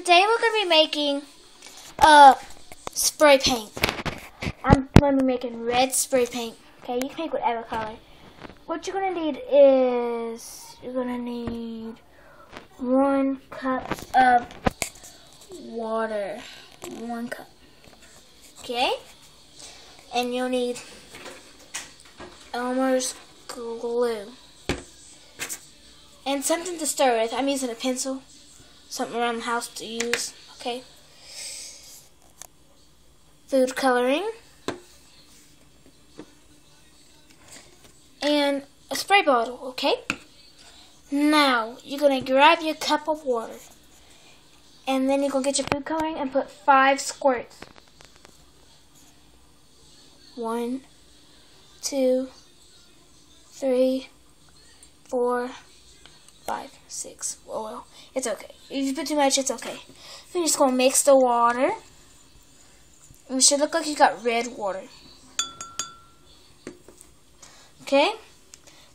Today we're going to be making uh, spray paint. I'm going to be making red spray paint. Okay, you can make whatever color. What you're going to need is, you're going to need one cup of water. One cup. Okay? And you'll need Elmer's glue. And something to stir with. I'm using a pencil something around the house to use, okay? Food coloring. And a spray bottle, okay? Now, you're going to grab your cup of water. And then you're going to get your food coloring and put five squirts. One, two, three, four, five, six. Oh well, it's okay. If you put too much, it's okay. Then you're just gonna mix the water. It should look like you got red water. Okay?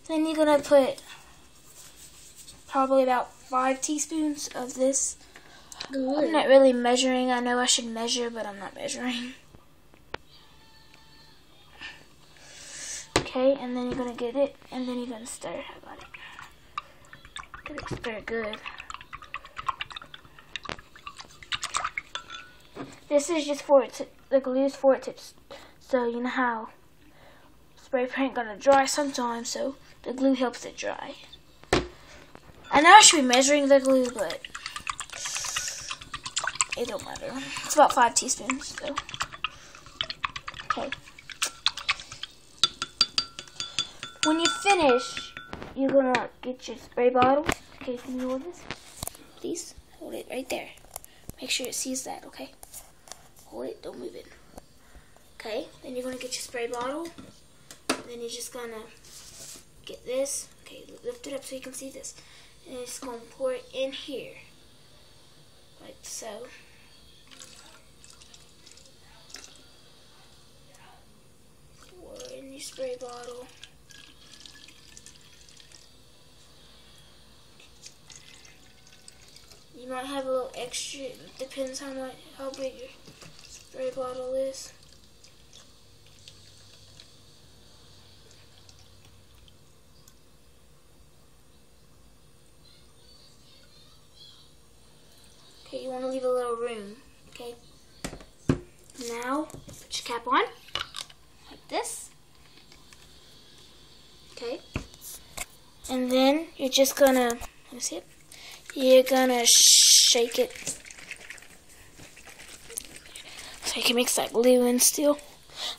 Then you're gonna put probably about five teaspoons of this. Good. I'm not really measuring. I know I should measure, but I'm not measuring. Okay, and then you're gonna get it, and then you're gonna stir. It. Looks very good. This is just for it, the glue is for it tips. So you know how spray paint gonna dry sometimes, so the glue helps it dry. I know I should be measuring the glue, but it don't matter. It's about five teaspoons, so. Okay. When you finish, you're gonna get your spray bottle. Okay, can you hold this? Please hold it right there. Make sure it sees that, okay? Hold it, don't move it. Okay, then you're gonna get your spray bottle. then you're just gonna get this. Okay, lift it up so you can see this. And it's gonna pour it in here. Like so. Pour in your spray bottle. Might have a little extra. Depends how much, how big your spray bottle is. Okay, you want to leave a little room. Okay. Now, put your cap on, like this. Okay. And then you're just gonna, let me see it. You're gonna shake it so you can mix that glue and steel.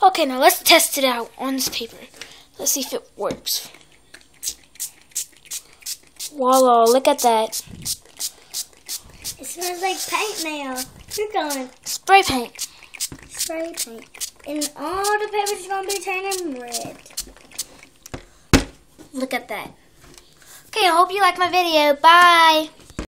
Okay, now let's test it out on this paper. Let's see if it works. Voila, look at that. It smells like paint now. You're going. Spray paint. Spray paint. And all the papers are going to be turning red. Look at that. Okay, I hope you like my video. Bye.